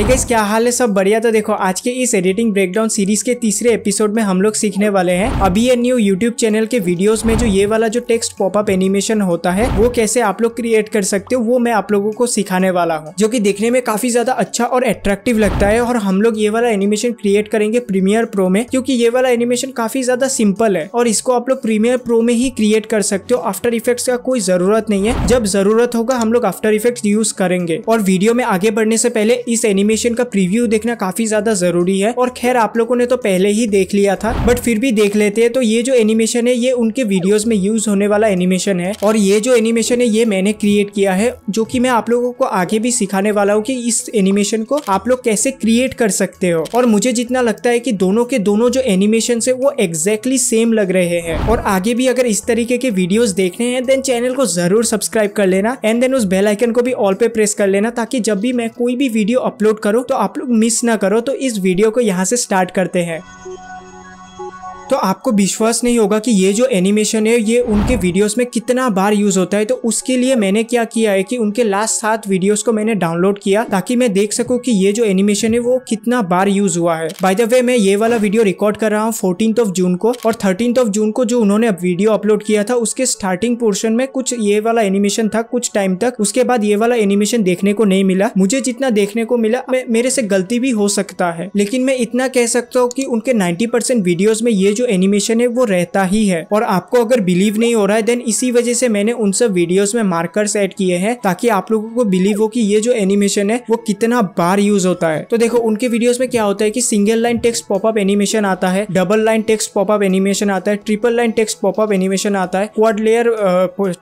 Hi guys क्या हाल है? सब बढ़िया। तो देखो, आज के इस एडिटिंग ब्रेकडाउन सीरीज़ के तीसरे एपिसोड में हम लोग सीखने वाले हैं। अभी ये न्यू यूट्यूब चैनल के वीडियोस में जो ये वाला जो टेक्स्ट पॉपअप एनिमेशन होता है, वो कैसे आप लोग क्रिएट कर सकते हो, वो मैं आप लोगों को सिखाने वाला हूँ। जो की देखने में काफ़ी ज़्यादा अच्छा और अट्रैक्टिव लगता है और हम लोग ये वाला एनिमेशन क्रिएट करेंगे प्रीमियर प्रो में, क्योंकि ये वाला एनिमेशन काफ़ी ज़्यादा सिंपल है और इसको आप लोग प्रीमियर प्रो में ही क्रिएट कर सकते हो। आफ्टर इफेक्ट्स का कोई ज़रूरत नहीं है। जब ज़रूरत होगा, हम लोग आफ्टर इफ़ेक्ट यूज़ करेंगे। और वीडियो में आगे बढ़ने से पहले इस एनिमेशन का प्रीव्यू देखना काफ़ी ज़्यादा ज़रूरी है। और खैर, आप लोगों ने तो पहले ही देख लिया था, बट फिर भी देख लेते हैं। तो ये जो एनिमेशन है, ये उनके वीडियोस में यूज़ होने वाला एनिमेशन है। और ये जो एनिमेशन है, ये मैंने क्रिएट किया है, जो कि मैं आप लोगों को आगे भी सिखाने वाला हूँ कि इस एनिमेशन को आप लोग कैसे क्रिएट कर सकते हो। और मुझे जितना लगता है कि दोनों के दोनों जो एनिमेशन है, वो एग्जैक्टली सेम लग रहे हैं। और आगे भी अगर इस तरीके के वीडियोस देखने हैं देन चैनल को ज़रूर सब्सक्राइब कर लेना। एंड देन उस बेल आइकन को भी ऑल पे प्रेस कर लेना, ताकि जब भी मैं कोई भी वीडियो अपलोड करूँ तो आप लोग मिस ना करो तो इस वीडियो को यहाँ से स्टार्ट करते हैं। तो आपको विश्वास नहीं होगा कि ये जो एनिमेशन है, ये उनके वीडियोस में कितना बार यूज़ होता है। तो उसके लिए मैंने क्या किया है कि उनके लास्ट सात वीडियोस को मैंने डाउनलोड किया ताकि मैं देख सकूँ कि ये जो एनिमेशन है, वो कितना बार यूज़ हुआ है। बाय द वे मैं ये वाला वीडियो रिकॉर्ड कर रहा हूँ फोर्टीन ऑफ़ जून को और थर्टीन ऑफ़ जून को जो उन्होंने वीडियो अपलोड किया था, उसके स्टार्टिंग पोर्शन में कुछ ये वाला एनिमेशन था कुछ टाइम तक। उसके बाद ये वाला एनिमेशन देखने को नहीं मिला। मुझे जितना देखने को मिला मेरे से गलती भी हो सकता है। लेकिन मैं इतना कह सकता हूँ कि उनके नाइन्टी परसेंट में ये जो एनिमेशन है, वो रहता ही है। और आपको अगर बिलीव नहीं हो रहा है देन इसी वजह से मैंने उन सब वीडियोस में मार्कर एड किए हैं, ताकि आप लोगों को बिलीव हो कि ये जो एनिमेशन है, वो कितना बार यूज़ होता है। तो देखो, उनके वीडियोस में क्या होता है कि single line text popup animation आता है double line text popup animation आता है triple line text popup animation आता है quad layer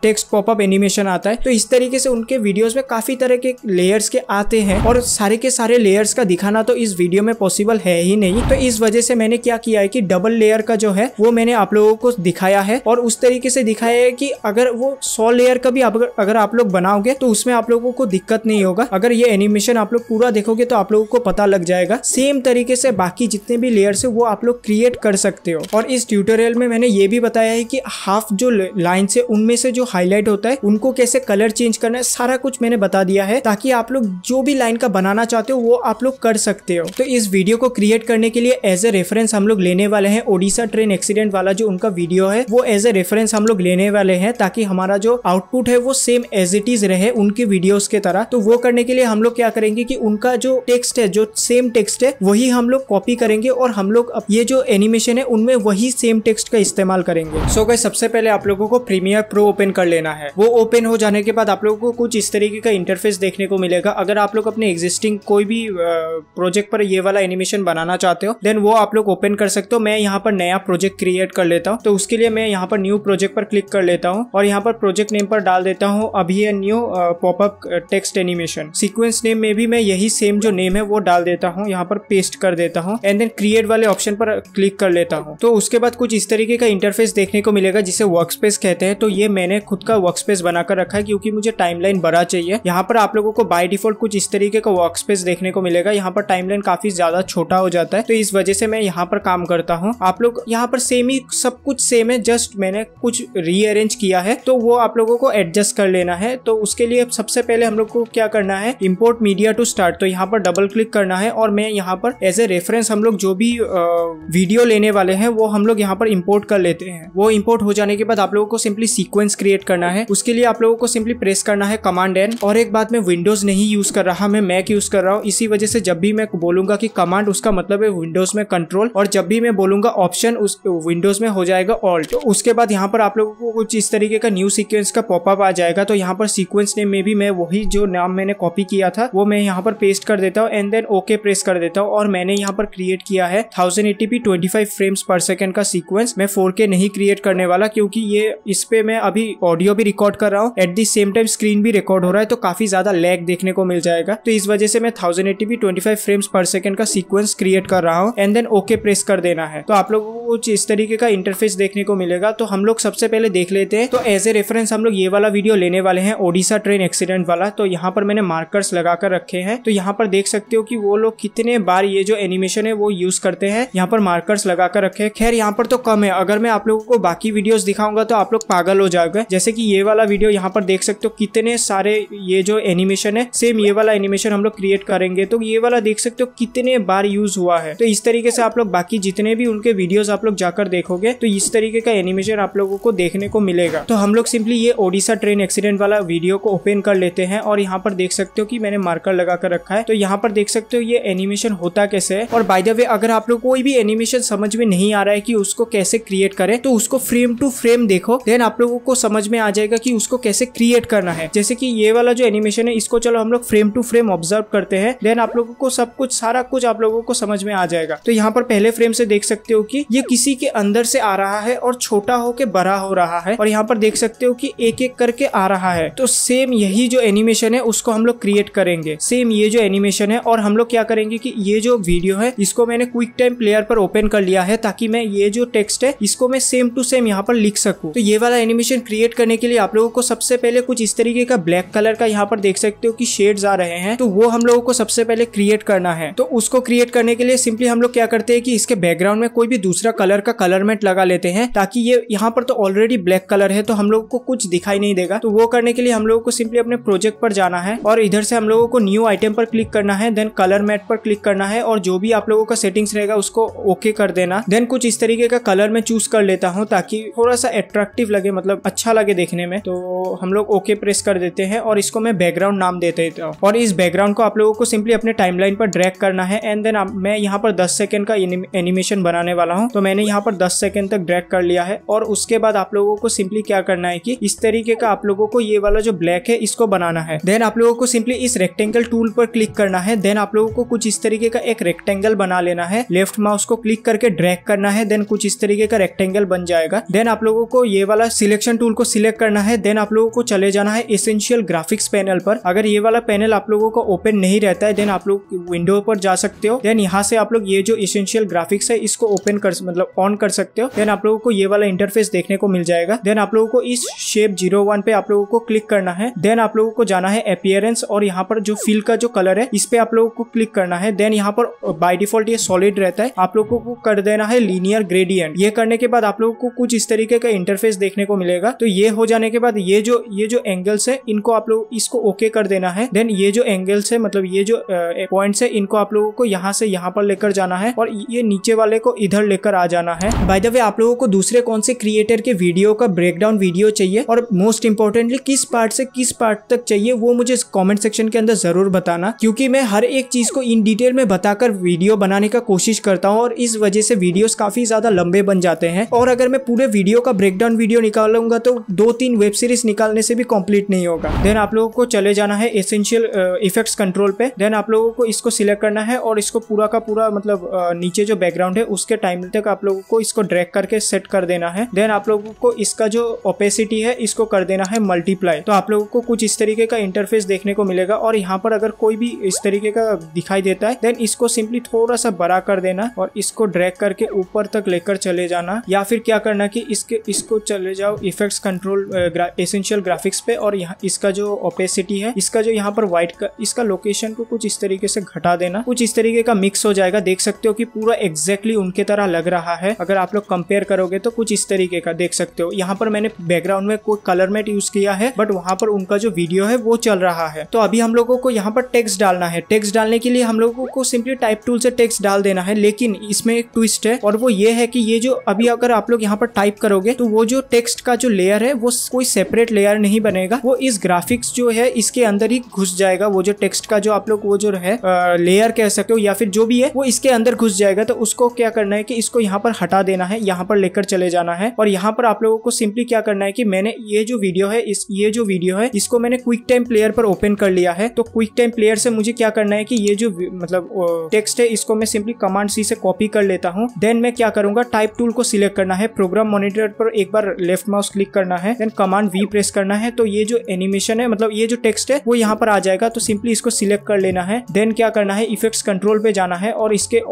text popup animation आता है। तो इस तरीके से उनके वीडियोस में काफ़ी तरह के लेयर्स के आते हैं। और सारे के सारे लेयर्स का दिखाना तो इस वीडियो में पॉसिबल है ही नहीं। तो इस वजह से मैंने क्या किया है कि डबल लेयर का जो है, वो मैंने आप लोगों को दिखाया है और उस तरीके से दिखाया है कि अगर वो सौ लेयर का भी अगर आप लोग बनाओगे तो उसमें आप लोगों को दिक्कत नहीं होगा। अगर ये एनिमेशन आप लोग पूरा देखोगे तो आप लोगों को पता लग जाएगा। सेम तरीके से बाकी जितने भी लेयर्स है, वो आप लोग क्रिएट कर सकते हो। और इस ट्यूटोरियल में मैंने ये भी बताया है कि हाफ़ जो लाइन है, उनमें से जो हाईलाइट होता है, उनको कैसे कलर चेंज करना है, सारा कुछ मैंने बता दिया है, ताकि आप लोग जो भी लाइन का बनाना चाहते हो, वो आप लोग कर सकते हो। तो इस वीडियो को क्रिएट करने के लिए एज ए रेफरेंस हम लोग लेने वाले हैं ओडिशा ट्रेन एक्सीडेंट वाला जो उनका वीडियो है वो एज ए रेफरेंस हम लोग लेने वाले हैं ताकि हमारा जो आउटपुट है वो सेम एज इट इज़ रहे उनके वीडियोस के तरह। तो वो करने के लिए हम लोग क्या करेंगे कि उनका जो टेक्स्ट है जो सेम टेक्स्ट है वही हम लोग कॉपी करेंगे और हम लोग ये जो एनिमेशन है उनमें वही सेम टेक्स्ट का इस्तेमाल करेंगे। सो so, सबसे पहले आप लोगों को प्रीमियर प्रो ओपन कर लेना है। वो ओपन हो जाने के बाद आप लोगों को कुछ इस तरीके का इंटरफेस देखने को मिलेगा। अगर आप लोग अपने एग्जिस्टिंग कोई भी प्रोजेक्ट पर ये वाला एनिमेशन बनाना चाहते हो देन वो आप लोग ओपन कर सकते हो। मैं यहाँ पर नया प्रोजेक्ट क्रिएट कर लेता हूँ। तो उसके लिए मैं यहाँ पर न्यू प्रोजेक्ट पर क्लिक कर लेता हूँ और यहाँ पर प्रोजेक्ट नेम पर डाल देता हूँ। अभी new popup text animation sequence name में भी मैं यही सेम जो नेम है वो डाल देता हूँ। यहाँ पर पेस्ट कर देता हूँ एंड देन क्रिएट वाले ऑप्शन पर क्लिक कर लेता हूँ। तो उसके बाद कुछ इस तरीके का इंटरफेस देखने को मिलेगा जिसे वर्क कहते हैं। तो ये मैंने खुद का वर्क बनाकर रखा है क्योंकि मुझे टाइमलाइन बड़ा चाहिए। यहाँ पर आप लोगों को बाय डिफ़ॉल्ट कुछ इस तरीके का वर्क देखने को मिलेगा। यहाँ पर टाइमलाइन काफ़ी ज़्यादा छोटा हो जाता है। तो इस वजह से मैं यहाँ पर काम करता हूँ। आप लोग यहाँ पर सेम ही, सब कुछ सेम है जस्ट मैंने कुछ रीअरेंज किया है तो वो आप लोगों को एडजस्ट कर लेना है। तो उसके लिए सबसे पहले हम लोग को क्या करना है इम्पोर्ट मीडिया टू स्टार्ट तो यहाँ पर डबल क्लिक करना है और मैं यहाँ पर एज ए रेफरेंस हम लोग जो भी वीडियो लेने वाले हैं, वो हम लोग यहाँ पर इम्पोर्ट कर लेते हैं। वो इम्पोर्ट हो जाने के बाद आप लोगों को सिंपली सीक्वेंस क्रिएट करना है। उसके लिए आप लोगों को सिंपली प्रेस करना है कमांड एन और एक बात मैं विंडोज़ नहीं यूज़ कर रहा, मैं मैक यूज़ कर रहा हूँ। इसी वजह से जब भी मैं बोलूँगा कि कमांड उसका मतलब है विंडोज़ में कंट्रोल और जब भी मैं बोलूँगा ऑप्शन उस विंडोज़ में हो जाएगा ऑल्ट तो उसके बाद यहाँ पर आप लोगों को कुछ इस तरीके का न्यू सीक्वेंस का पॉपअप आ जाएगा तो यहाँ पर सीक्वेंस नेम में भी मैं वही जो नाम मैंने कॉपी किया था, वो मैं यहाँ पर पेस्ट कर देता हूँ एंड देन ओके प्रेस कर देता हूँ और मैंने यहाँ पर क्रिएट किया है thousand eighty P twenty five frames per second का सीक्वेंस मैं फोर के नहीं क्रिएट करने वाला क्योंकि ये इस पे मैं अभी ऑडियो भी रिकॉर्ड कर रहा हूँ at the same time screen भी रिकॉर्ड हो रहा है तो काफ़ी ज़्यादा लैग देखने को मिल जाएगा। तो इस वजह से मैं thousand eighty P twenty five frames per second का सीक्वेंस क्रिएट कर रहा हूँ एंड देन ओके प्रेस कर देना है। तो आप लोगों कुछ इस तरीके का इंटरफेस देखने को मिलेगा। तो हम लोग सबसे पहले देख लेते हैं। तो एज ए रेफरेंस हम लोग ये वाला वीडियो लेने वाले हैं ओडिशा ट्रेन एक्सीडेंट वाला। तो यहाँ पर मैंने मार्कर्स लगा कर रखे हैं। तो यहाँ पर देख सकते हो कि वो लोग कितने बार ये जो एनिमेशन है वो यूज़ करते हैं। यहाँ पर मार्कर्स लगा कर रखे खैर, यहाँ पर तो कम है। अगर मैं आप लोगों को बाकी वीडियोस दिखाऊँगा तो आप लोग पागल हो जाओगे। जैसे कि ये वाला वीडियो यहाँ पर देख सकते हो कितने सारे ये जो एनिमेशन है सेम ये वाला एनिमेशन हम लोग क्रिएट करेंगे। तो ये वाला देख सकते हो कितने बार यूज़ हुआ है। तो इस तरीके से आप लोग बाकी जितने भी उनके वीडियोस आप लोग जाकर देखोगे तो इस तरीके का एनिमेशन आप लोगों को देखने को मिलेगा। तो हम लोग सिंपली ये ओडिशा ट्रेन एक्सीडेंट वाला वीडियो को ओपन कर लेते हैं और यहाँ पर देख सकते हो कि मैंने मार्कर लगा कर रखा है। तो यहाँ पर देख सकते हो ये एनिमेशन होता कैसे है। और बाय द वे अगर आप लोग कोई भी एनिमेशन समझ में नहीं आ रहा है कि उसको कैसे क्रिएट करें तो उसको फ्रेम टू फ्रेम देखो देन आप लोगों को समझ में आ जाएगा कि उसको कैसे क्रिएट करना है। जैसे कि ये वाला जो एनिमेशन है, इसको चलो हम लोग फ्रेम टू फ्रेम ऑब्ज़र्व करते हैं देन आप लोगों को सब कुछ, सारा कुछ आप लोगों को समझ में आ जाएगा। तो यहाँ पर पहले फ्रेम से देख सकते हो कि ये किसी के अंदर से आ रहा है और छोटा होके बड़ा हो रहा है। और यहाँ पर देख सकते हो कि एक एक करके आ रहा है। तो सेम यही जो एनिमेशन है, उसको हम लोग क्रिएट करेंगे। सेम ये जो एनिमेशन है, और हम लोग क्या करेंगे कि ये जो वीडियो है, इसको मैंने क्विक टाइम प्लेयर पर ओपन कर लिया है ताकि मैं ये जो टेक्स्ट है, इसको मैं सेम टू सेम यहाँ पर लिख सकूँ। तो ये वाला एनिमेशन क्रिएट करने के लिए आप लोगों को सबसे पहले कुछ इस तरीके का ब्लैक कलर का यहाँ पर देख सकते हो कि शेड्स आ रहे हैं। तो वो हम लोगों को सबसे पहले क्रिएट करना है। तो उसको क्रिएट करने के लिए सिंपली हम लोग क्या करते हैं कि इसके बैकग्राउंड में कोई भी दूसरा कलर का कलर मेट लगा लेते हैं ताकि ये यहाँ पर तो ऑलरेडी ब्लैक कलर है तो हम लोग को कुछ दिखाई नहीं देगा। तो वो करने के लिए हम लोगों को सिंपली अपने प्रोजेक्ट पर जाना है और इधर से हम लोगों को न्यू आइटम पर क्लिक करना है देन कलर मैट पर क्लिक करना है और जो भी आप लोगों का सेटिंग्स रहेगा उसको ओके कर देना। देन कुछ इस तरीके का कलर मैं चूज़ कर लेता हूँ ताकि थोड़ा सा अट्रैक्टिव लगे मतलब अच्छा लगे देखने में। तो हम लोग ओके प्रेस कर देते हैं और इसको मैं बैकग्राउंड नाम देते देता हूँ। और इस बैकग्राउंड को आप लोगों को सिंपली अपने टाइमलाइन पर ड्रैग करना है एंड देन मैं यहाँ पर 10 सेकंड का एनिमेशन बनाने वाला हूँ। तो मैंने यहाँ पर 10 सेकंड तक ड्रैग कर लिया है और उसके बाद आप लोगों को सिंपली क्या करना है कि इस तरीके का आप लोगों को ये वाला जो ब्लैक है, इसको बनाना है। देन आप लोगों को सिंपली इस रेक्टेंगल टूल पर क्लिक करना है। देन आप लोगों को कुछ इस तरीके का एक रेक्टेंगल बना लेना है। लेफ़्ट माउस को क्लिक करके ड्रैग करना है। देन कुछ इस तरीके का रेक्टेंगल बन जाएगा। देन आप लोगों को ये वाला सिलेक्शन टूल को सिलेक्ट करना है। देन आप लोगों को चले जाना है एसेंशियल ग्राफिक्स पैनल पर। अगर ये वाला पैनल आप लोगों को ओपन नहीं रहता है देन आप लोग विंडो पर जा सकते हो। देन यहाँ से आप लोग ये जो एसेंशियल ग्राफिक्स है, इसको ओपन कर मतलब ऑन कर सकते हो। देन आप लोगों को ये वाला इंटरफेस देखने को मिल जाएगा। देन आप लोगों को इस शेप ज़ीरो वन पे आप लोगों को क्लिक करना है। देन आप लोगों को जाना है अपियरेंस और यहाँ पर जो फिल का जो कलर है, इस पे आप लोगों को क्लिक करना है। देन यहाँ पर बाय डिफ़ॉल्ट ये सॉलिड रहता है। आप लोगों को कर देना है लीनियर ग्रेडियंट ये करने के बाद आप लोगों को कुछ इस तरीके का इंटरफेस देखने को मिलेगा। तो ये हो जाने के बाद ये जो ये जो एंगल्स है, इनको आप लोग इसको ओके कर देना है। देन ये जो एंगल्स है मतलब ये जो पॉइंट्स है, इनको आप लोगों को यहाँ से यहाँ पर लेकर जाना है। और ये नीचे वाले को इधर लेकर आ जाना है। बाय द वे आप लोगों को दूसरे कौन से क्रिएटर के वीडियो का ब्रेकडाउन वीडियो चाहिए और मोस्ट इंपॉर्टेंटली किस पार्ट से किस पार्ट तक चाहिए, वो मुझे कॉमेंट सेक्शन के अंदर ज़रूर बताना। क्योंकि मैं हर एक चीज़ को इन डिटेल में बताकर वीडियो बनाने का कोशिश करता हूँ और इस वजह से वीडियोस काफ़ी ज़्यादा लंबे बन जाते हैं। और अगर मैं पूरे वीडियो का ब्रेकडाउन वीडियो निकालूँगा तो दो तीन वेब सीरीज़ निकालने से भी कंप्लीट नहीं होगा। देन आप लोगों को चले जाना है एसेंशियल इफेक्ट्स कंट्रोल पे। देन आप लोगों को इसको सिलेक्ट करना है और इसको पूरा का पूरा मतलब नीचे जो बैकग्राउंड है, उसके टाइम तक आप लोगों को इसको ड्रैग करके सेट कर देना है। देन आप लोगों को इसका जो ओपेसिटी है, इसको कर देना है मल्टीप्लाई तो आप लोगों को कुछ इस तरीके का इंटरफेस देखने को मिलेगा और यहाँ पर अगर कोई भी इस तरीके का दिखाई देता है देन इसको सिंपली थोड़ा सा बड़ा कर देना और इसको ड्रैग करके ऊपर तक लेकर चले जाना। या फिर क्या करना कि इसके, इसको चले जाओ इफेक्ट्स कंट्रोल एसेंशियल ग्राफिक्स पे और यहाँ, इसका जो ओपेसिटी है, इसका जो यहाँ पर व्हाइट का, इसका लोकेशन को कुछ इस तरीके से घटा देना। कुछ इस तरीके का मिक्स हो जाएगा। देख सकते हो कि पूरा एग्जैक्टली उनके तरह लग रहा है। अगर आप लोग कंपेयर करोगे तो कुछ इस तरीके का देख सकते हो। यहाँ पर मैंने बैकग्राउंड में कोई कलर मेट यूज़ किया है बट वहाँ पर उनका जो वीडियो है वो चल रहा है। तो अभी हम लोगों को यहाँ पर टेक्स्ट डालना है। टेक्स्ट डालने के लिए हम लोगों को सिंपली टाइप टूल से टेक्स्ट डाल देना है, लेकिन इसमें एक ट्विस्ट है, और वो ये है कि ये जो अभी अगर आप लोग यहाँ पर टाइप करोगे तो वो जो टेक्स्ट का जो लेयर है, वो कोई सेपरेट लेयर नहीं बनेगा। वो इस ग्राफिक्स जो है, इसके अंदर ही घुस जाएगा। वो जो टेक्स्ट का जो आप लोग, वो जो है लेयर कह सकते हो, या फिर जो भी है, वो इसके अंदर घुस जाएगा। तो उसको क्या करना है कि इसको यहाँ पर हटा देना है, यहाँ पर लेकर चले जाना है। और यहाँ पर आप लोगों को सिंपली क्या करना है कि मैंने ये जो वीडियो है, इस, ये जो वीडियो है, इसको मैंने क्विक टाइम प्लेयर पर ओपन कर लिया है। तो क्विक टाइम प्लेयर से मुझे क्या करना है कि ये जो मतलब टेक्स्ट है, इसको मैं सिंपली कमांड सी से कॉपी कर लेता हूँ। देन मैं क्या करूँगा टाइप टूल को सिलेक्ट करना है। प्रोग्राम मॉनिटर पर एक बार लेफ़्ट माउस क्लिक करना है। देन कमांड वी प्रेस करना है। तो ये जो एनिमेशन है मतलब ये जो टेक्स्ट है, वो यहाँ पर आ जाएगा। तो सिंपली इसको सिलेक्ट कर लेना है। देन क्या करना है इफेक्ट्स कंट्रोल पे जाना है। और इसके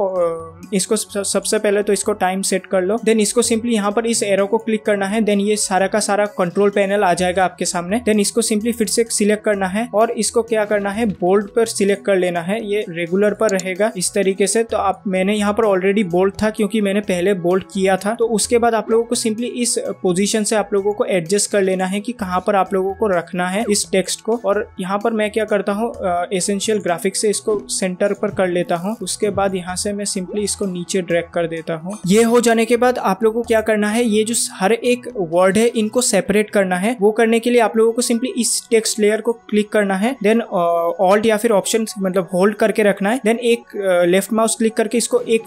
इसको सबसे पहले तो इसको टाइम सेट कर लो। देन इसको सिंपली यहाँ पर इस एरो को क्लिक करना है। देन ये सारा का सारा कंट्रोल पैनल आ जाएगा आपके सामने। देन इसको सिंपली फिर से सिलेक्ट करना है और इसको क्या करना है? बोल्ड पर सिलेक्ट कर लेना है। ये रेगुलर पर रहेगा इस तरीके से। तो आप, मैंने यहाँ पर ऑलरेडी बोल्ड था क्योंकि मैंने पहले बोल्ड किया था। तो उसके बाद आप लोगों को सिंपली इस पोजीशन से आप लोगों को एडजस्ट कर लेना है कि कहाँ पर आप लोगों को रखना है इस टेक्स्ट को। और यहाँ पर मैं क्या करता हूँ एसेंशियल ग्राफिक्स से इसको सेंटर पर कर लेता हूँ। उसके बाद यहाँ से मैं सिंपली इसको नीचे ड्रैग कर देता हूँ। ये हो जाने के बाद आप लोगों को क्या करना है, ये जो हर एक वर्ड है, इनको सेपरेट करना है। वो करने के लिए आप लोगों को सिंपली इस टेक्स्ट लेयर को क्लिक करना है। देन ऑल्ट या फिर ऑप्शन मतलब होल्ड करके रखना है। देन एक लेफ़्ट माउस क्लिक करके इसको एक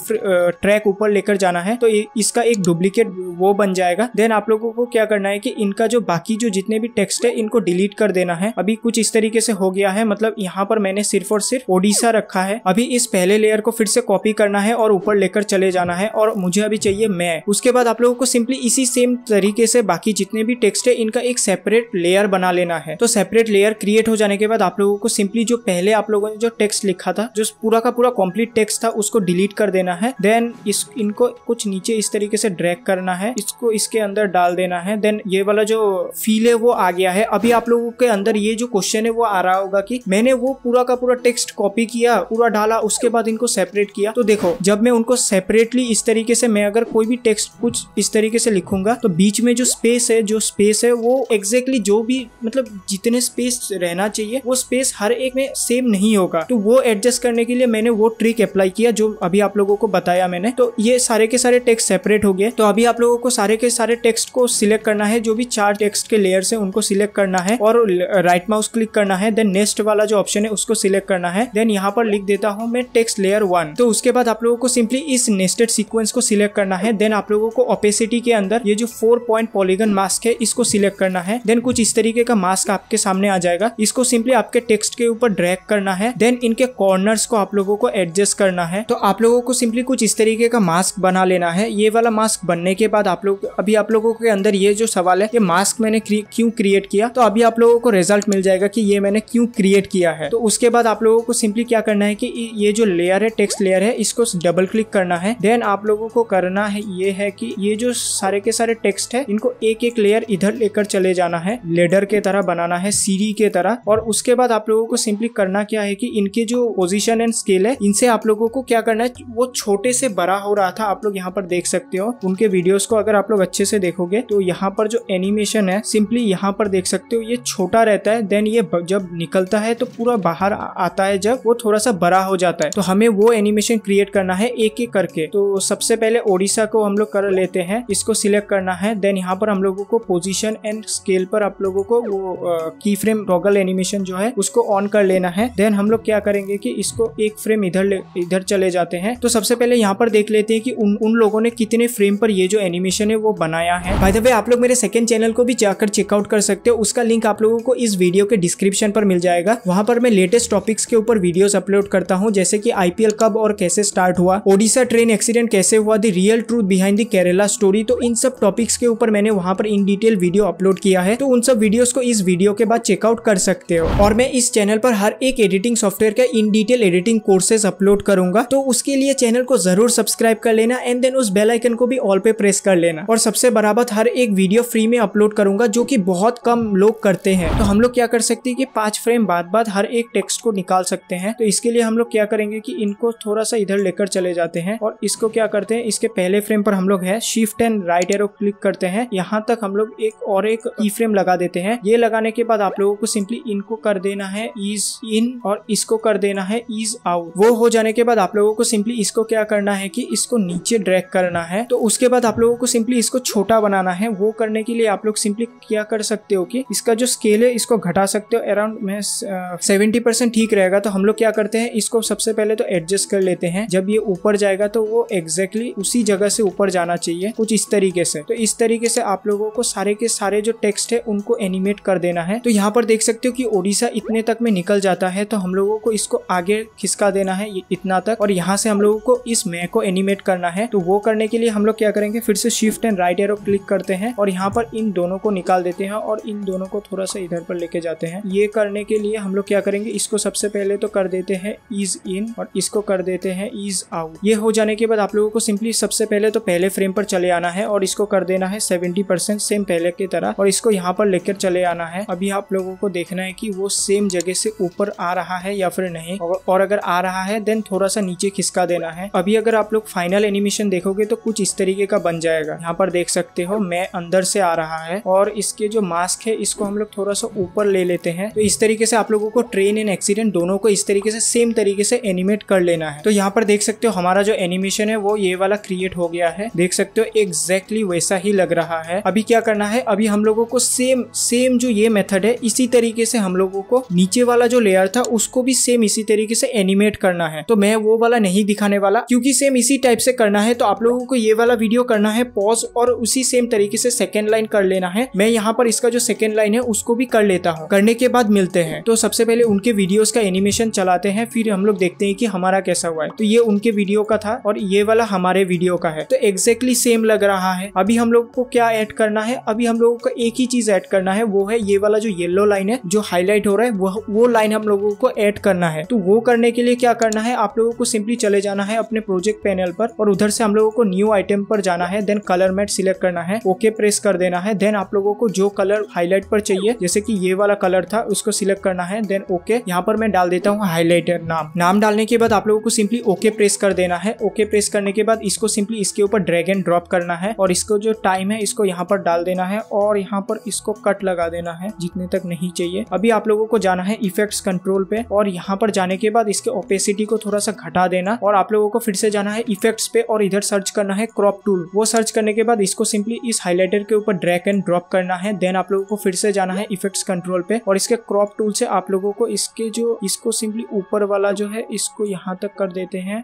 ट्रैक ऊपर लेकर जाना है। तो इसका एक डुप्लीकेट वो बन जाएगा। देन आप लोगों को क्या करना है कि इनका जो बाकी जो जितने भी टेक्स्ट है, इनको डिलीट कर देना है। अभी कुछ इस तरीके से हो गया है। मतलब यहाँ पर मैंने सिर्फ़ और सिर्फ़ ओडिशा रखा है। अभी इस पहले लेयर को फिर से कॉपी करना है और ऊपर लेकर चले जाना है। और मुझे अभी चाहिए मैं। उसके बाद आप लोगों को सिंपली इसी सेम तरीके से बाकी जितने भी टेक्स्ट है, इनका एक सेपरेट लेयर बना लेना है। तो सेपरेट लेयर क्रिएट हो जाने के बाद आप लोगों को सिंपली जो पहले आप लोगों ने जो टेक्स्ट लिखा था, जो पूरा का पूरा कंप्लीट टेक्स्ट था, उसको डिलीट कर देना है। देन इस, इनको कुछ नीचे इस तरीके से ड्रैग करना है, इसको इसके अंदर डाल देना है। देन ये वाला जो फील है, वो आ गया है। अभी आप लोगों के अंदर ये जो क्वेश्चन है, वो आ रहा होगा कि मैंने वो पूरा का पूरा टेक्स्ट कॉपी किया, पूरा डाला, उसके बाद इनको सेपरेट किया। तो देखो, जब मैं उनको सेपरेटली इस तरीके से मैं अगर कोई भी टेक्स्ट कुछ इस तरीके से लिखूँगा तो बीच में जो स्पेस है, जो स्पेस है, वो एग्जैक्टली exactly जो भी मतलब जितने स्पेस रहना चाहिए, वो स्पेस हर एक में सेम नहीं होगा। तो वो एडजस्ट करने के लिए मैंने वो ट्रिक अप्लाई किया, जो अभी आप लोगों को बताया मैंने। तो ये सारे के सारे टेक्स्ट सेपरेट हो गए। तो अभी आप लोगों को सारे के सारे टेक्स्ट को सिलेक्ट करना है, जो भी चार टेक्स्ट के लेयर है, उनको सिलेक्ट करना है, और राइट माउस क्लिक करना है देन नेक्स्ट वाला जो ऑप्शन है, उसको सिलेक्ट करना है। देन यहाँ पर लिख देता हूँ मैं टेक्स्ट लेयर वन तो उसके बाद आप लोगों को सिंपली इस नेस्टेड सीक्वेंस को सिलेक्ट करना है देन आप लोगों को ओपेसिटी के अंदर ये जो फोर पॉइंट पॉलीगन मास्क है, इसको सिलेक्ट करना है। देन कुछ इस तरीके का मास्क आपके सामने आ जाएगा। इसको सिंपली आपके टेक्स्ट के ऊपर ड्रैग करना है। देन इनके कॉर्नर्स को आप लोगों को एडजस्ट करना है। तो आप लोगों को सिंपली कुछ इस तरीके का मास्क बना लेना है। ये वाला मास्क बनने के बाद आप लोग, अभी आप लोगों के अंदर ये जो सवाल है, ये मास्क मैंने क्यों क्रिएट किया? तो अभी आप लोगों को रिज़ल्ट मिल जाएगा कि ये मैंने क्यों क्रिएट किया है। तो उसके बाद आप लोगों को सिंपली क्या करना है कि ये जो लेयर है टेक्स्ट लेयर है, इसको डबल क्लिक करना है। देन आप लोगों को करना है ये है कि ये जो सारे के सारे टेक्स्ट है, इनको एक एक लेयर इधर लेकर चले जाना है लेडर के तरह बनाना है सीरी के तरह। और उसके बाद आप लोगों को सिंपली करना क्या है कि इनके जो पोजिशन एंड स्केल है, इनसे आप लोगों को क्या करना है, वो छोटे से बड़ा हो रहा था, आप लोग यहाँ पर देख सकते हो। उनके वीडियोस को अगर आप लोग अच्छे से देखोगे तो यहाँ पर जो एनिमेशन है सिंपली यहाँ पर देख सकते हो, ये छोटा रहता है देन ये जब निकलता है तो पूरा बाहर आता है जब वो थोड़ा सा बड़ा हो जाता है। तो हमें वो एनिमेशन क्रिएट करना है एक एक करके। तो सबसे पहले ओडिशा को हम लोग कर लेते हैं, इसको सिलेक्ट करना है देन यहाँ पर हम लोगों को पोजिशन एंड स्केल पर आप लोगों को वो की फ्रेम टॉगल एनिमेशन जो है, उसको ऑन कर लेना है। देन हम लोग क्या करेंगे कि इसको एक फ्रेम इधर इधर चले जाते हैं। तो सबसे पहले यहाँ पर देख लेते हैं कि उन उन लोगों ने कितने फ्रेम पर ये जो एनिमेशन है वो बनाया है। बाय द वे आप लोग मेरे सेकंड चैनल को भी जाकर चेकआउट कर सकते हो। उसका लिंक आप लोगों को इस वीडियो के डिस्क्रिप्शन पर मिल जाएगा। वहाँ पर मैं लेटेस्ट टॉपिक्स के ऊपर वीडियोस अपलोड करता हूँ, जैसे की आईपीएल कब और कैसे स्टार्ट हुआ ओडिशा ट्रेन एक्सीडेंट कैसे हुआ the real truth behind the Kerala story तो इन सब टॉपिक्स के ऊपर मैंने वहाँ पर इन डिटेल वीडियो अपलोड किया है तो उन सब वीडियोस को इस वीडियो के बाद चेकआउट कर सकते हो। और मैं इस चैनल पर हर एक एडिटिंग सॉफ्टवेयर का in detail editing courses upload करूँगा तो उसके लिए चैनल को ज़रूर सब्सक्राइब कर लेना एंड देन उस बेल आइकन को भी ऑल पे प्रेस कर लेना। और सबसे बराबर हर एक वीडियो फ्री में अपलोड करूँगा, जो कि बहुत कम लोग करते हैं। तो हम लोग क्या कर सकते हैं कि पाँच फ्रेम बाद बाद हर एक टेक्स्ट को निकाल सकते हैं तो इसके लिए हम लोग क्या करेंगे कि इनको थोड़ा सा इधर लेकर चले जाते हैं और इसको क्या करते हैं। इसके पहले फ्रेम पर हम लोग है। Shift and right arrow click करते हैं। यहाँ तक हम लोग एक और एक की फ्रेम लगा देते हैं। ये लगाने के बाद आप लोगों को सिंपली इनको कर देना है। ईज इन और इसको कर देना है। ईज आउट वो हो जाने के बाद आप लोगों को सिंपली इसको क्या करना है कि इसको नीचे ड्रैग करना है। तो उसके बाद आप लोगों को सिंपली इसको छोटा बनाना है। वो करने के लिए आप लोग सिंपली क्या कर सकते हो कि इसका जो स्केल है, इसको घटा सकते हो। अराउंड में सेवेंटी परसेंट ठीक रहेगा। तो हम लोग क्या करते हैं, इसको सबसे पहले तो एडजस्ट कर लेते हैं। जब ये ऊपर जाएगा तो वो एग्जैक्टली exactly उसी जगह से ऊपर जाना चाहिए, कुछ इस तरीके से। तो इस तरीके से आप लोगों को सारे के सारे जो टेक्स्ट है, उनको एनिमेट कर देना है। तो यहाँ पर देख सकते हो कि ओडिशा इतने तक में निकल जाता है तो हम लोगों को इसको आगे खिसका देना है इतना तक। और यहाँ से हम लोगों को इस मै को एनिमेट करना है। तो वो करने के लिए हम लोग क्या करेंगे, फिर से shift and right arrow click करते हैं और यहाँ पर इन दोनों को निकाल देते हैं और इन दोनों को थोड़ा सा इधर पर लेके जाते हैं। ये करने के लिए हम लोग क्या करेंगे, इसको सबसे पहले तो कर देते हैं इज़ इन और इसको कर देते हैं इज़ आउट ये हो जाने के बाद आप लोगों लोगों को सिंपली सबसे पहले तो पहले फ्रेम पर चले आना है और इसको कर देना है सेवेंटी परसेंट सेम पहले की तरह और इसको यहाँ पर लेकर चले आना है। अभी आप लोगों को देखना है कि वो सेम जगह से ऊपर आ रहा है या फिर नहीं और अगर आ रहा है देन थोड़ा सा नीचे खिसका देना है। अभी अगर आप लोग फाइनल एनिमेशन देखोगे तो कुछ इस तरीके का बन जाएगा। यहाँ पर देख सकते हो मैं अंदर से आ रहा है और इसके जो मास्क है, इसको हम लोग थोड़ा सा ऊपर ले लेते हैं। तो इस तरीके से आप लोगों को ट्रेन एंड एक्सीडेंट दोनों को इस तरीके से सेम तरीके से एनिमेट कर लेना है। तो यहाँ पर देख सकते हो हमारा जो एनिमेशन है, वो ये वाला क्रिएट हो गया है। देख सकते हो एग्जैक्टली वैसा ही लग रहा है। अभी क्या करना है, अभी हम लोगों को सेम सेम जो ये मेथड है, इसी तरीके से हम लोगों को नीचे वाला जो लेयर था, उसको भी सेम इसी तरीके से एनिमेट करना है। तो मैं वो वाला नहीं दिखाने वाला, क्योंकि सेम इसी टाइप से करना है तो आप लोगों को ये वाला वीडियो करना है पॉज और उसी सेम तरीके से सेकेंड लाइन कर लेना है। मैं यहाँ पर इसका जो सेकेंड लाइन है, उसको भी कर लेता हूँ। करने के बाद मिलते हैं। तो सबसे पहले उनके वीडियोस का एनिमेशन चलाते हैं, फिर हम लोग देखते हैं कि हमारा कैसा हुआ है। तो ये उनके वीडियो का था, और ये वाला हमारे वीडियो का है। तो एग्जैक्टली सेम लग रहा है। अभी हम लोग को क्या ऐड करना है? अभी हम लोगों को एक ही चीज़ ऐड करना है, वो है ये वाला जो येलो लाइन है, जो हाईलाइट हो रहा है वो वो लाइन हम लोगों को ऐड करना है। तो वो करने के लिए क्या करना है? आप लोगों को सिंपली चले जाना है अपने प्रोजेक्ट पैनल पर और उधर से हम लोगों को न्यू आइटम पर जाना है देन कलर मेट सिलेक्ट करना है ओके प्रेस कर देना है देन आप लोगों को जो कलर हाईलाइट पर चाहिए, जैसे कि ये वाला कलर था, उसको सिलेक्ट करना है देन ओके यहाँ पर मैं डाल देता हूँ हाईलाइटर नाम। नाम डालने के बाद आप लोगों को सिंपली ओके प्रेस कर देना है ओके प्रेस करने के बाद इसको सिंपली इसके ऊपर ड्रैग एंड ड्रॉप करना है और इसको जो टाइम है, इसको यहाँ पर डाल देना है और यहाँ पर इसको कट लगा देना है, जितने तक नहीं चाहिए। अभी आप लोगों को जाना है इफेक्ट्स कंट्रोल पे और यहाँ पर जाने के बाद इसके ओपेसिटी को थोड़ा सा घटा देना और आप लोगों को फिर से जाना है इफेक्ट्स पे और इधर सर्च करना है क्रॉप टूल वो सर्च करने के बाद इसको सिंपली इस हाईलाइटर के ऊपर ड्रैग एंड ड्रॉप करना है देन आप लोगों को फिर से जाना है इफेक्ट्स कंट्रोल पे और इसके क्रॉप टूल से आप लोगों को इसके जो, इसको सिंपली ऊपर वाला जो है, इसको यहाँ तक कर देते हैं।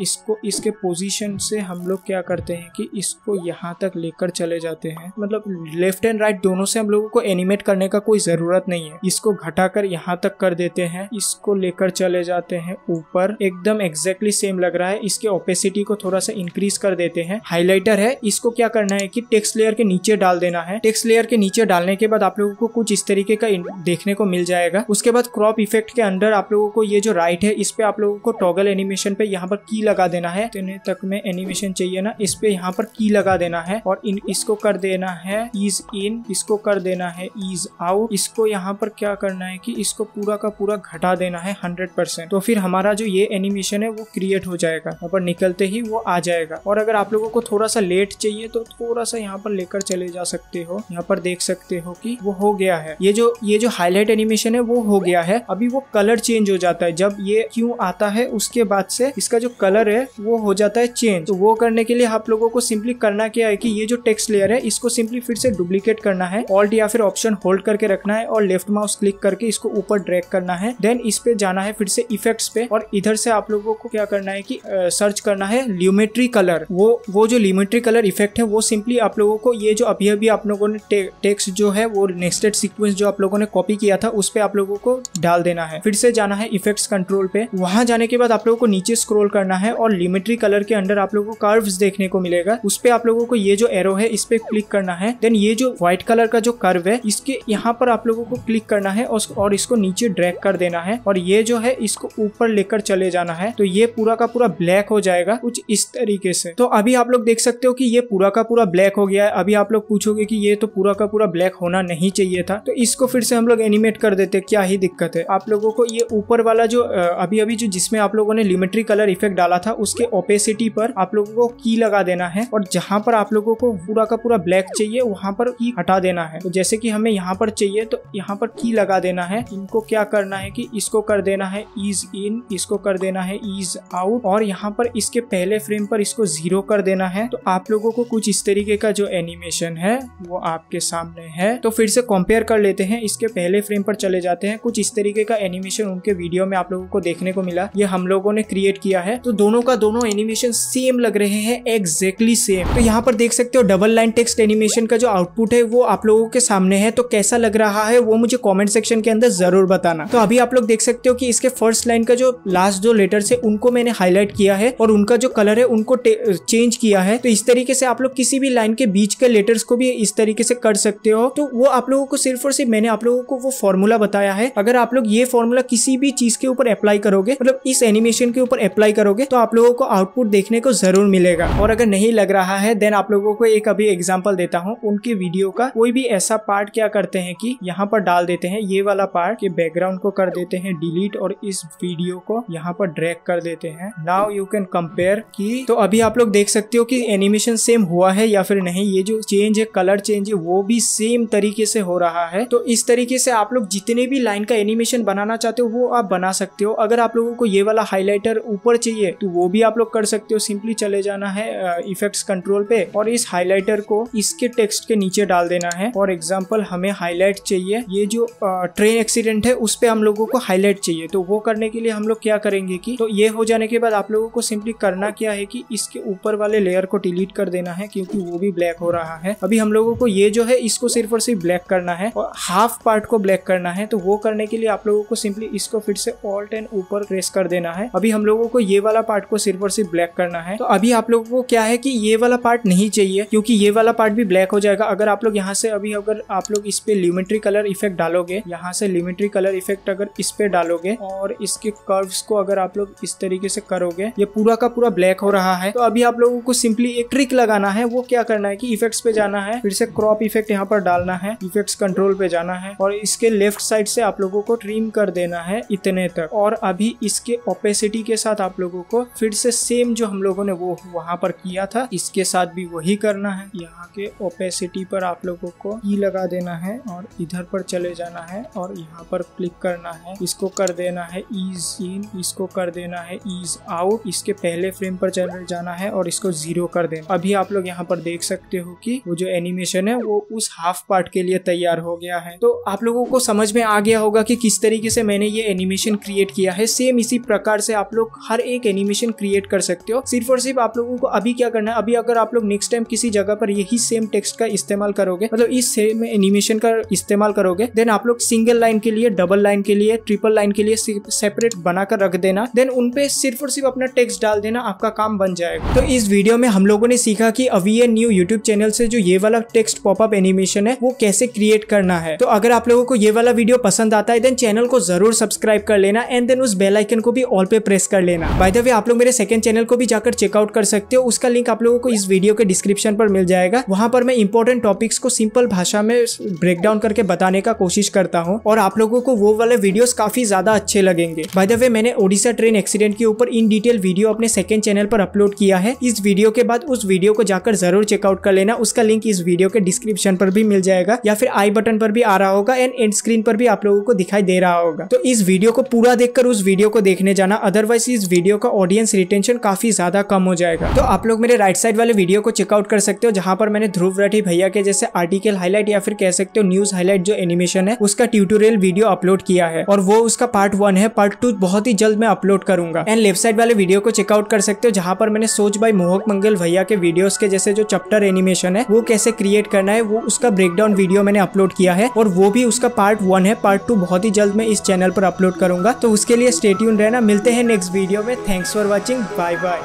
इसको, इसके पोजीशन से हम लोग क्या करते हैं कि इसको यहाँ तक लेकर चले जाते हैं। मतलब लेफ़्ट एंड राइट दोनों से हम लोगों को एनिमेट करने का कोई ज़रूरत नहीं है। इसको घटाकर यहाँ तक कर देते हैं। इसको लेकर चले जाते हैं। ऊपर एकदम एग्जैक्टली सेम लग रहा है। इसके ओपेसिटी को थोड़ा सा इंक्रीज कर देते हैं। हाईलाइटर है। इसको क्या करना है कि टेक्स्ट लेयर के नीचे डाल देना है। टेक्स्ट लेयर के नीचे डालने के बाद आप लोगों को कुछ इस तरीके का देखने को मिल जाएगा। उसके बाद क्रॉप इफ़ेक्ट के अंदर आप लोगों को ये जो राइट है, इस पे आप लोगों को टॉगल एनिमेशन पे यहाँ पर की लगा देना है। तो तक में एनिमेशन चाहिए ना, इस पे यहाँ पर की लगा देना है और इन, इसको कर देना है इज़ इन इसको कर देना है इज़ आउट इसको यहाँ पर क्या करना है कि इसको पूरा का पूरा घटा देना है हंड्रेड परसेंट तो फिर हमारा जो ये एनिमेशन है वो क्रिएट हो जाएगा। यहाँ पर निकलते ही वो आ जाएगा। और अगर आप लोगों को थोड़ा सा लेट चाहिए तो थोड़ा सा यहाँ पर लेकर चले जा सकते हो। यहाँ पर देख सकते हो कि वो हो गया है। ये जो ये जो हाईलाइट एनिमेशन है वो हो गया है। अभी वो कलर चेंज हो जाता है। जब ये क्यों आता है उसके बाद से इसका जो कलर है वो हो जाता है चेंज तो वो करने के लिए आप लोगों को सिंपली करना क्या है कि ये जो टेक्स्ट लेयर है इसको सिंपली फिर से डुप्लीकेट करना है। ऑल्ट या फिर ऑप्शन होल्ड करके रखना है और लेफ़्ट माउस क्लिक करके इसको ऊपर ड्रैग करना है। देन इस पे जाना है फिर से इफेक्ट्स पे और इधर से आप लोगों को क्या करना है कि सर्च करना है ल्यूमेट्री कलर वो वो जो ल्यूमेट्री कलर इफ़ेक्ट है वो सिंपली आप लोगों को ये जो अभी अभी आप लोगों ने टे, टेक्स्ट जो है वो नेक्स्टेड सीक्वेंस जो आप लोगों ने कॉपी किया था उस पे आप लोगों को डाल देना है। फिर से जाना है इफेक्ट्स कंट्रोल पे। वहाँ जाने के बाद आप लोगों को नीचे स्क्रोल करना है और लिमिट्री कलर के अंदर आप लोगों को कर्व्स देखने को मिलेगा। उस पे आप लोगों को ये जो एरो है, इस पे क्लिक करना है। देन ये जो व्हाइट कलर का जो कर्व है, इसके यहाँ पर आप लोगों को क्लिक करना है और इसको नीचे ड्रैग कर देना है। और ये जो है, इसको ऊपर लेकर चले जाना है। तो ये पूरा का पूरा ब्लैक हो जाएगा कुछ इस तरीके से। तो अभी आप लोग देख सकते हो कि ये पूरा का पूरा ब्लैक हो गया है। अभी आप लोग पूछोगे कि ये तो पूरा का पूरा ब्लैक होना नहीं चाहिए था। तो इसको फिर से हम लोग एनिमेट कर देते क्या ही दिक्कत है। आप लोगों को ये ऊपर वाला जो अभी अभी जो जिसमें आप लोगों ने लिमिट्री कलर इफ़ेक्ट डाला था, उसके ओपेसिटी पर आप लोगों को की लगा देना है और जहाँ पर आप लोगों को पूरा का पूरा ब्लैक चाहिए, वहाँ पर की हटा देना है। तो जैसे कि हमें यहाँ पर चाहिए तो यहाँ पर की लगा देना है। इनको क्या करना है कि इसको कर देना है ईज इन इसको कर देना है ईज आउट और यहाँ पर इसके पहले फ्रेम पर इसको ज़ीरो कर देना है। तो आप लोगों को कुछ इस तरीके का जो एनिमेशन है, वो आपके सामने है। तो फिर से कंपेयर कर लेते हैं। इसके पहले फ्रेम पर चले जाते हैं। कुछ इस तरीके का एनिमेशन उनके वीडियो में आप लोगों को देखने को मिला। ये हम लोगों ने क्रिएट किया है। तो दोनों का दोनों एनिमेशन सेम लग रहे हैं एग्जैक्टली सेम तो यहाँ पर देख सकते हो डबल लाइन टेक्स्ट एनिमेशन का जो आउटपुट है, वो आप लोगों के सामने है तो कैसा लग रहा है वो मुझे कॉमेंट सेक्शन के अंदर ज़रूर बताना। तो अभी आप लोग देख सकते हो कि इसके फ़र्स्ट लाइन का जो लास्ट जो लेटर है, उनको मैंने हाईलाइट किया है और उनका जो कलर है, उनको चेंज किया है। तो इस तरीके से आप लोग किसी भी लाइन के बीच के लेटर्स को भी इस तरीके से कर सकते हो। तो वो आप लोगों को सिर्फ़ और सिर्फ़ मैंने आप लोगों को वो फॉर्मूला बताया है। अगर आप लोग ये फॉर्मूला किसी भी चीज़ के ऊपर अप्लाई करोगे मतलब इस एनिमेशन के ऊपर अप्लाई करोगे तो आप लोगों को आउटपुट देखने को ज़रूर मिलेगा। और अगर नहीं लग रहा है देन आप लोगों को एक अभी एग्ज़ाम्पल देता हूँ। उनकी वीडियो का कोई भी ऐसा पार्ट क्या करते हैं कि यहाँ पर डाल देते हैं, ये वाला पार्ट के बैकग्राउंड को कर देते हैं डिलीट और इस वीडियो को यहाँ पर ड्रैग कर देते हैं। नाउ यू कैन कंपेयर की तो अभी आप लोग देख सकते हो कि एनिमेशन सेम हुआ है या फिर नहीं। ये जो चेंज है कलर चेंज है, वो भी सेम तरीके से हो रहा है। तो इस तरीके से आप लोग जितने भी लाइन का एनिमेशन बनाना चाहते हो, वो आप बना सकते हो। अगर आप लोगों को ये वाला हाईलाइटर ऊपर चाहिए तो वो भी आप लोग कर सकते हो सिंपली चले जाना है इफेक्ट्स कंट्रोल पे और इस हाईलाइटर को इसके टेक्स्ट के नीचे डाल देना है। फॉर एग्ज़ाम्पल हमें हाईलाइट चाहिए। ये जो ट्रेन एक्सीडेंट है, उस पर हम लोगों को हाईलाइट चाहिए। तो वो करने के लिए हम लोग क्या करेंगे कि तो ये हो जाने के बाद आप लोगों को सिंपली करना क्या है कि इसके ऊपर वाले लेयर को डिलीट कर देना है, क्योंकि वो भी ब्लैक हो रहा है। अभी हम लोगों को ये जो है, इसको सिर्फ़ और सिर्फ़ ब्लैक करना है और हाफ़ पार्ट को ब्लैक करना है। तो वो करने के लिए आप लोगों को सिंपली इसको फिर से ऑल्ट एंड ऊपर प्रेस कर देना है। अभी हम लोगों को ये वाला पार्ट को सिर्फ़ और सिर्फ़ ब्लैक करना है। तो अभी आप लोगों को क्या है कि ये वाला पार्ट नहीं चाहिए, क्योंकि ये वाला पार्ट भी ब्लैक हो जाएगा। अगर आप लोग यहाँ से अभी अगर आप लोग इस पे लिमिट्री कलर इफ़ेक्ट डालोगे, यहाँ से लिमिट्री कलर इफ़ेक्ट अगर इस पे डालोगे और इसके कर्व्स को अगर आप लोग इस तरीके से करोगे, ये पूरा का पूरा ब्लैक हो रहा है। तो अभी आप लोगों को सिंपली एक ट्रिक लगाना है, वो क्या करना है कि इफेक्ट्स पे जाना है, फिर से क्रॉप इफ़ेक्ट यहाँ पर डालना है इफेक्ट्स कंट्रोल पे जाना है और इसके लेफ़्ट साइड से आप लोगों को ट्रिम कर देना है इतने तक। और अभी इसके ओपेसिटी के साथ आप लोगों को फिर से सेम जो हम लोगों ने वो वहाँ पर किया था, इसके साथ भी वही करना है। यहाँ के ओपेसिटी पर आप लोगों को ई लगा देना है और इधर पर चले जाना है और यहाँ पर क्लिक करना है। इसको कर देना है ईज इन इसको कर देना है ईज आउट इसके पहले फ्रेम पर चले जाना है और इसको ज़ीरो कर देना। अभी आप लोग यहाँ पर देख सकते हो कि वो जो एनिमेशन है, वो उस हाफ़ पार्ट के लिए तैयार हो गया है। तो आप लोगों को समझ में आ गया होगा कि किस तरीके से मैंने ये एनिमेशन क्रिएट किया है। सेम इसी प्रकार से आप लोग हर एक एनिमेशन क्रिएट कर सकते हो। सिर्फ़ और सिर्फ़ आप लोगों को अभी क्या करना है? अभी अगर आप लोग नेक्स्ट टाइम किसी जगह पर यही सेम टेक्स्ट का इस्तेमाल करोगे मतलब इस सेम एनिमेशन का इस्तेमाल करोगे देन आप लोग सिंगल लाइन के लिए डबल लाइन के लिए ट्रिपल लाइन के लिए सेपरेट बनाकर रख देना। देन उनपे सिर्फ़ और सिर्फ़ अपना टेक्स्ट डाल देना, आपका काम बन जाएगा। तो इस वीडियो में हम लोगों ने सीखा कि अभी ये न्यू यूट्यूब चैनल से जो ये वाला टेक्स्ट पॉपअप एनिमेशन है, वो कैसे क्रिएट करना है। तो अगर आप लोगों को ये वाला वीडियो पसंद आता है देन चैनल को ज़रूर सब्सक्राइब कर लेना एंड देन उस बेल आइकन को भी ऑल पे प्रेस कर लेना। बाय द वे आप लोग मेरे सेकंड चैनल को भी जाकर चेकआउट कर सकते हो। उसका लिंक आप लोगों को इस वीडियो के डिस्क्रिप्शन पर मिल जाएगा। वहाँ पर मैं इंपॉर्टेंट टॉपिक्स को सिंपल भाषा में ब्रेक डाउन करके बताने का कोशिश करता हूँ और आप लोगों को वो वाले वीडियोस काफ़ी ज़्यादा अच्छे लगेंगे। बाय द वे मैंने ओडिशा ट्रेन एक्सीडेंट के ऊपर इन डिटेल वीडियो अपने सेकंड चैनल पर अपलोड किया है। इस वीडियो के बाद उस वीडियो को जाकर ज़रूर चेकआउट कर लेना। उसका लिंक इस वीडियो के डिस्क्रिप्शन पर भी मिल जाएगा या फिर आई बटन पर भी आ रहा होगा एंड एंड स्क्रीन पर भी आप लोगों को दिखाई दे रहा होगा। तो इस वीडियो को पूरा देखकर उस वीडियो को देखने जाना। अदरवाइज़ इस वीडियो का ऑडियंस रिटेंशन काफ़ी ज़्यादा कम हो जाएगा। तो आप लोग मेरे राइट साइड वाले वीडियो को चेकआउट कर सकते हो, जहाँ पर मैंने ध्रुव राठी भैया के जैसे आर्टिकल हाईलाइट या फिर कह सकते हो न्यूज़ हाईलाइट जो एनिमेशन है, उसका ट्यूटोरियल वीडियो अपलोड किया है। और वो उसका पार्ट वन है पार्ट टू बहुत ही जल्द मैं अपलोड करूँगा। एंड लेफ़्ट साइड वाले वीडियो को चेकआउट कर सकते हो, जहाँ पर मैंने सोच बाई मोहक मंगल भैया के वीडियोस के जैसे जो चैप्टर एनिमेशन है, वो कैसे क्रिएट करना है, वो उसका ब्रेकडाउन वीडियो मैंने अपलोड किया है। और वो भी उसका पार्ट वन है पार्ट टू बहुत ही जल्द मैं इस चैनल पर अपलोड करूँगा। तो उसके लिए स्टेट्यून रहना, मिलते हैं नेक्स्ट वीडियो में। Thanks for watching bye bye